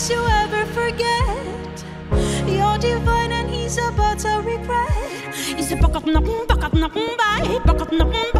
that you ever forget. You're divine and he's about to regret. Is it back up, back up, back up, back up,